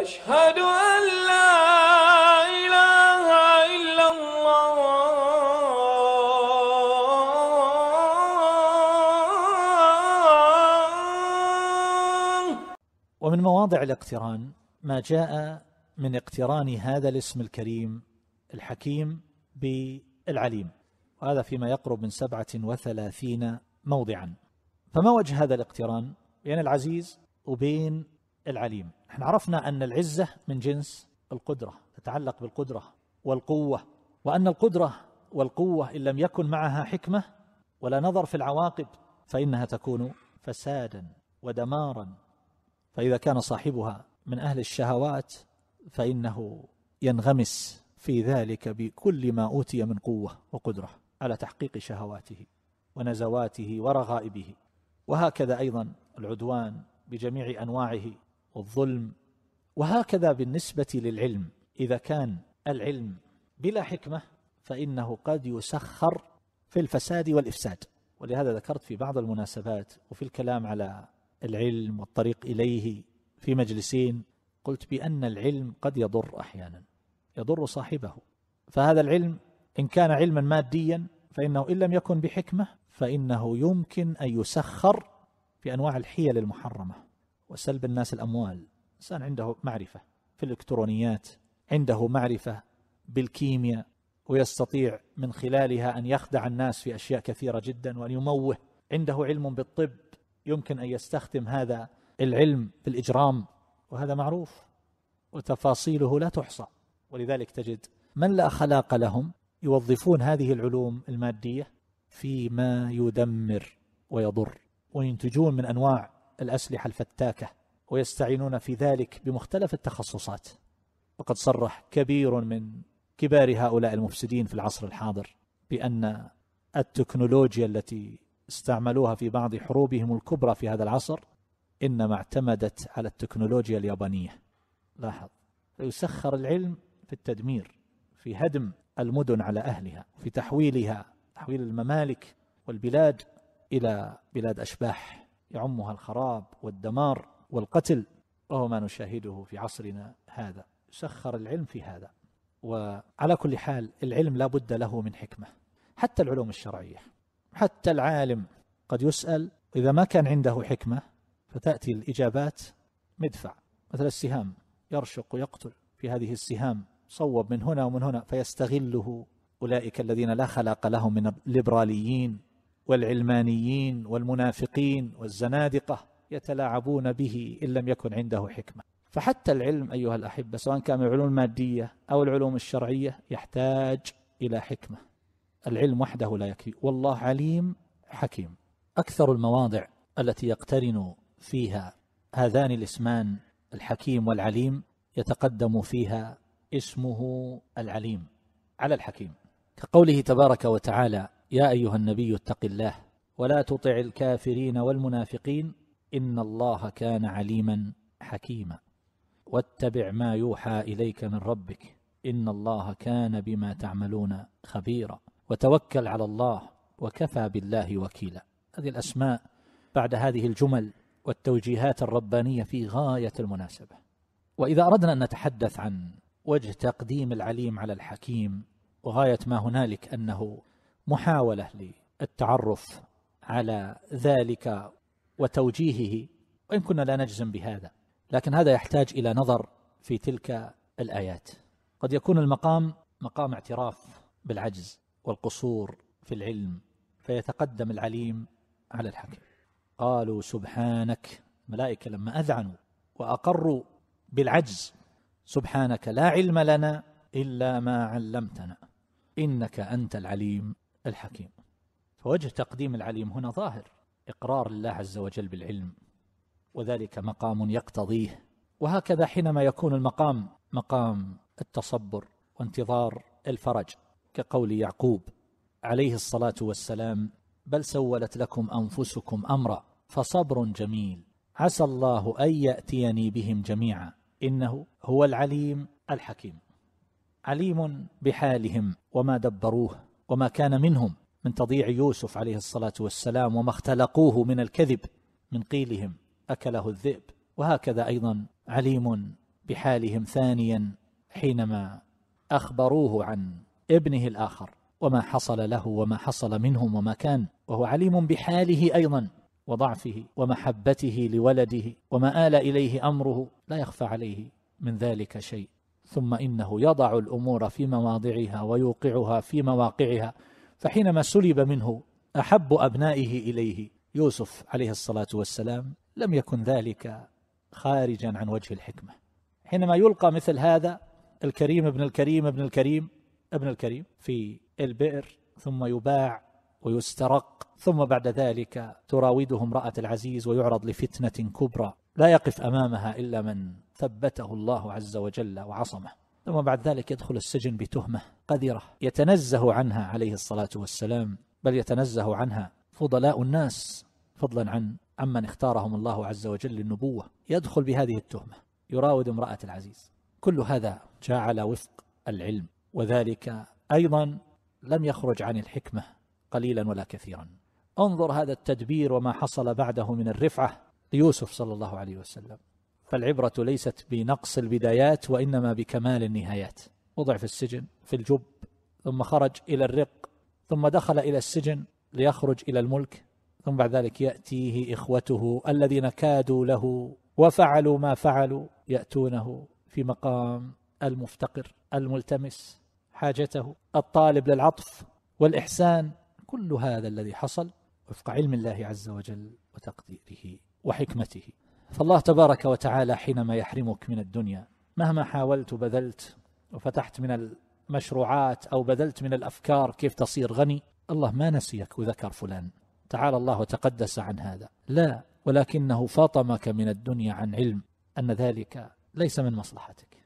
أشهد أن لا إله إلا الله. ومن مواضع الاقتران ما جاء من اقتران هذا الاسم الكريم الحكيم بالعليم وهذا فيما يقرب من سبعة وثلاثين موضعا. فما وجه هذا الاقتران؟ بين العزيز وبين العليم. إحنا عرفنا أن العزة من جنس القدرة تتعلق بالقدرة والقوة وأن القدرة والقوة إن لم يكن معها حكمة ولا نظر في العواقب فإنها تكون فسادا ودمارا. فإذا كان صاحبها من أهل الشهوات فإنه ينغمس في ذلك بكل ما أوتي من قوة وقدرة على تحقيق شهواته ونزواته ورغائبه. وهكذا أيضا العدوان بجميع أنواعه والظلم وهكذا بالنسبة للعلم. إذا كان العلم بلا حكمة فإنه قد يسخر في الفساد والإفساد. ولهذا ذكرت في بعض المناسبات وفي الكلام على العلم والطريق إليه في مجلسين قلت بأن العلم قد يضر أحيانا يضر صاحبه. فهذا العلم إن كان علما ماديا فإنه إن لم يكن بحكمة فإنه يمكن أن يسخر في أنواع الحيل المحرمة. وسلب الناس الأموال. إنسان عنده معرفة في الإلكترونيات عنده معرفة بالكيمياء ويستطيع من خلالها أن يخدع الناس في أشياء كثيرة جدا وأن يموه. عنده علم بالطب يمكن أن يستخدم هذا العلم في الإجرام وهذا معروف وتفاصيله لا تحصى. ولذلك تجد من لا خلاق لهم يوظفون هذه العلوم المادية فيما يدمر ويضر وينتجون من أنواع الأسلحة الفتاكة ويستعينون في ذلك بمختلف التخصصات. وقد صرح كبير من كبار هؤلاء المفسدين في العصر الحاضر بأن التكنولوجيا التي استعملوها في بعض حروبهم الكبرى في هذا العصر إنما اعتمدت على التكنولوجيا اليابانية. لاحظ فيسخر العلم في التدمير في هدم المدن على أهلها في تحويلها تحويل الممالك والبلاد إلى بلاد أشباح. يعمها الخراب والدمار والقتل وهو ما نشاهده في عصرنا هذا. سخر العلم في هذا. وعلى كل حال العلم لا بد له من حكمة حتى العلوم الشرعية. حتى العالم قد يسأل إذا ما كان عنده حكمة فتأتي الإجابات مدفع. مثل السهام يرشق ويقتل. في هذه السهام صوب من هنا ومن هنا فيستغله أولئك الذين لا خلاق لهم من الليبراليين. والعلمانيين والمنافقين والزنادقة يتلاعبون به إن لم يكن عنده حكمة. فحتى العلم أيها الأحبة سواء كان من العلوم المادية أو العلوم الشرعية يحتاج إلى حكمة. العلم وحده لا يكفي. والله عليم حكيم. أكثر المواضع التي يقترن فيها هذان الاسمان الحكيم والعليم يتقدم فيها اسمه العليم على الحكيم. كقوله تبارك وتعالى يا أيها النبي اتق الله ولا تطع الكافرين والمنافقين إن الله كان عليما حكيما. واتبع ما يوحى إليك من ربك إن الله كان بما تعملون خبيرا. وتوكل على الله وكفى بالله وكيلا. هذه الأسماء بعد هذه الجمل والتوجيهات الربانية في غاية المناسبة. وإذا أردنا أن نتحدث عن وجه تقديم العليم على الحكيم وغاية ما هنالك أنه محاولة للتعرف على ذلك وتوجيهه وإن كنا لا نجزم بهذا. لكن هذا يحتاج إلى نظر في تلك الآيات. قد يكون المقام مقام اعتراف بالعجز والقصور في العلم فيتقدم العليم على الحكيم. قالوا سبحانك ملائكة لما أذعنوا وأقروا بالعجز سبحانك لا علم لنا إلا ما علمتنا إنك أنت العليم الحكيم. فوجه تقديم العليم هنا ظاهر. إقرار الله عز وجل بالعلم. وذلك مقام يقتضيه. وهكذا حينما يكون المقام مقام التصبر وانتظار الفرج كقول يعقوب عليه الصلاة والسلام بل سولت لكم أنفسكم أمرا فصبر جميل. عسى الله أن يأتيني بهم جميعا. إنه هو العليم الحكيم. عليم بحالهم وما دبروه وما كان منهم من تضييع يوسف عليه الصلاة والسلام وما اختلقوه من الكذب من قيلهم أكله الذئب. وهكذا أيضا عليم بحالهم ثانيا حينما أخبروه عن ابنه الآخر وما حصل له وما حصل منهم وما كان وهو عليم بحاله أيضا وضعفه ومحبته لولده وما آل إليه أمره لا يخفى عليه من ذلك شيء. ثم إنه يضع الأمور في مواضعها ويوقعها في مواقعها فحينما سلب منه أحب أبنائه إليه يوسف عليه الصلاة والسلام لم يكن ذلك خارجا عن وجه الحكمة. حينما يلقى مثل هذا الكريم ابن الكريم ابن الكريم ابن الكريم في البئر ثم يباع ويسترق ثم بعد ذلك تراوده امرأة العزيز ويعرض لفتنة كبرى لا يقف أمامها إلا من ثبته الله عز وجل وعصمه. ثم بعد ذلك يدخل السجن بتهمة قذرة. يتنزه عنها عليه الصلاة والسلام بل يتنزه عنها فضلاء الناس فضلا عن عمن اختارهم الله عز وجل للنبوة. يدخل بهذه التهمة يراود امرأة العزيز. كل هذا جاء على وفق العلم وذلك أيضا لم يخرج عن الحكمة قليلا ولا كثيرا. انظر هذا التدبير وما حصل بعده من الرفعة ليوسف صلى الله عليه وسلم. فالعبرة ليست بنقص البدايات وإنما بكمال النهايات. وضع في السجن في الجب ثم خرج إلى الرق ثم دخل إلى السجن ليخرج إلى الملك ثم بعد ذلك يأتيه إخوته الذين كادوا له وفعلوا ما فعلوا يأتونه في مقام المفتقر الملتمس حاجته الطالب للعطف والإحسان كل هذا الذي حصل وفق علم الله عز وجل وتقديره وحكمته. فالله تبارك وتعالى حينما يحرمك من الدنيا مهما حاولت وبذلت وفتحت من المشروعات أو بذلت من الأفكار كيف تصير غني الله ما نسيك وذكر فلان. تعالى الله وتقدس عن هذا. لا ولكنه فاطمك من الدنيا عن علم أن ذلك ليس من مصلحتك.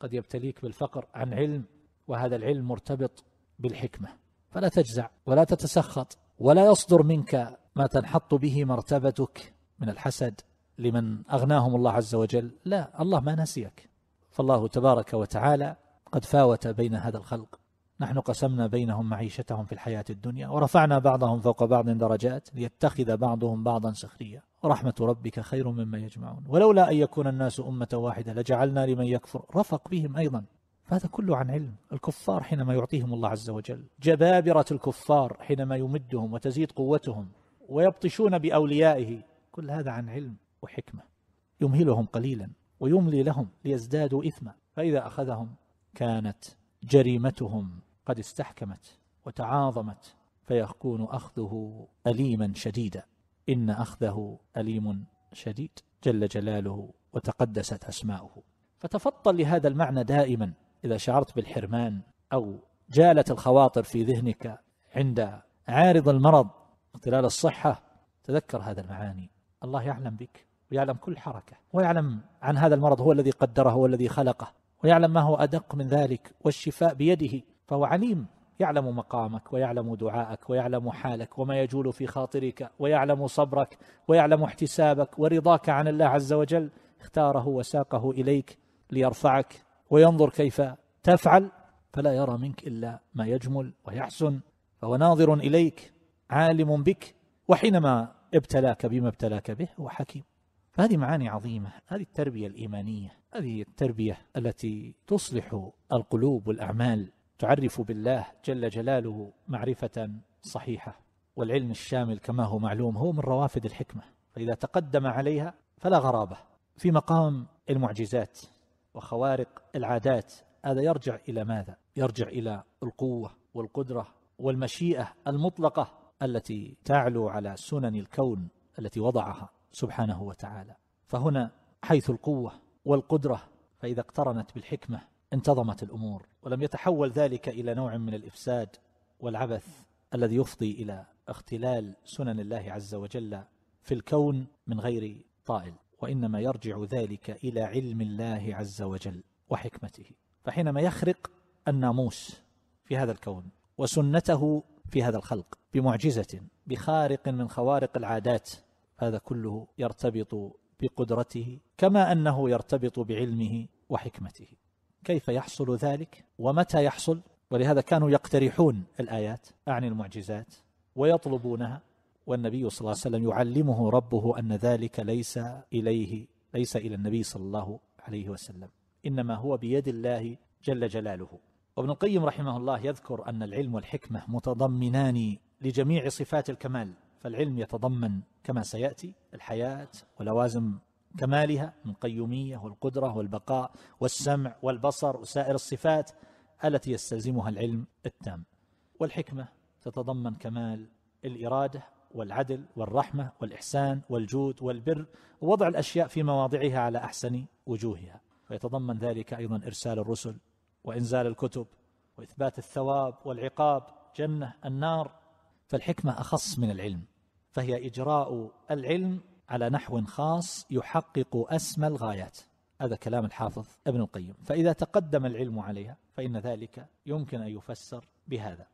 قد يبتليك بالفقر عن علم وهذا العلم مرتبط بالحكمة. فلا تجزع ولا تتسخط ولا يصدر منك ما تنحط به مرتبتك من الحسد. لمن أغناهم الله عز وجل. لا الله ما نسيك. فالله تبارك وتعالى قد فاوت بين هذا الخلق. نحن قسمنا بينهم معيشتهم في الحياة الدنيا ورفعنا بعضهم فوق بعض درجات ليتخذ بعضهم بعضا سخريا ورحمة ربك خير مما يجمعون. ولولا أن يكون الناس أمة واحدة لجعلنا لمن يكفر. رفق بهم أيضا. فهذا كله عن علم. الكفار حينما يعطيهم الله عز وجل. جبابرة الكفار حينما يمدهم وتزيد قوتهم ويبطشون بأوليائه. كل هذا عن علم. وحكمة. يمهلهم قليلا ويملي لهم ليزدادوا إثما. فإذا أخذهم كانت جريمتهم قد استحكمت وتعاظمت فيكون أخذه أليما شديدا. إن أخذه أليم شديد جل جلاله وتقدست أسماؤه. فتفطن لهذا المعنى دائما إذا شعرت بالحرمان أو جالت الخواطر في ذهنك عند عارض المرض. اختلال الصحة تذكر هذا المعاني. الله يعلم بك. ويعلم كل حركة ويعلم عن هذا المرض هو الذي قدره والذي خلقه ويعلم ما هو أدق من ذلك والشفاء بيده فهو عليم يعلم مقامك ويعلم دعاءك ويعلم حالك وما يجول في خاطرك ويعلم صبرك ويعلم احتسابك ورضاك عن الله عز وجل اختاره وساقه إليك ليرفعك وينظر كيف تفعل فلا يرى منك إلا ما يجمل ويحسن فهو ناظر إليك عالم بك وحينما ابتلاك بما ابتلاك به هو حكيم. فهذه معاني عظيمة هذه التربية الإيمانية هذه التربية التي تصلح القلوب والأعمال تعرف بالله جل جلاله معرفة صحيحة والعلم الشامل كما هو معلوم هو من روافد الحكمة فإذا تقدم عليها فلا غرابة في مقام المعجزات وخوارق العادات هذا يرجع إلى ماذا؟ يرجع إلى القوة والقدرة والمشيئة المطلقة التي تعلو على سنن الكون التي وضعها سبحانه وتعالى. فهنا حيث القوة والقدرة فإذا اقترنت بالحكمة انتظمت الأمور ولم يتحول ذلك إلى نوع من الإفساد والعبث الذي يفضي إلى اختلال سنن الله عز وجل في الكون من غير طائل. وإنما يرجع ذلك إلى علم الله عز وجل وحكمته. فحينما يخرق الناموس في هذا الكون وسنته في هذا الخلق بمعجزة بخارق من خوارق العادات هذا كله يرتبط بقدرته كما أنه يرتبط بعلمه وحكمته. كيف يحصل ذلك؟ ومتى يحصل؟ ولهذا كانوا يقترحون الآيات أعني المعجزات ويطلبونها. والنبي صلى الله عليه وسلم يعلمه ربه أن ذلك ليس إليه ليس إلى النبي صلى الله عليه وسلم. إنما هو بيد الله جل جلاله. وابن القيم رحمه الله يذكر أن العلم والحكمة متضمنان لجميع صفات الكمال. فالعلم يتضمن كما سيأتي الحياة ولوازم كمالها من قيومية والقدرة والبقاء والسمع والبصر وسائر الصفات التي يستلزمها العلم التام. والحكمة تتضمن كمال الإرادة والعدل والرحمة والإحسان والجود والبر ووضع الأشياء في مواضعها على أحسن وجوهها. فيتضمن ذلك أيضا إرسال الرسل وإنزال الكتب وإثبات الثواب والعقاب جنة النار. فالحكمة أخص من العلم. فهي إجراء العلم على نحو خاص يحقق أسمى الغايات. هذا كلام الحافظ ابن القيم. فإذا تقدم العلم عليها فإن ذلك يمكن أن يفسر بهذا.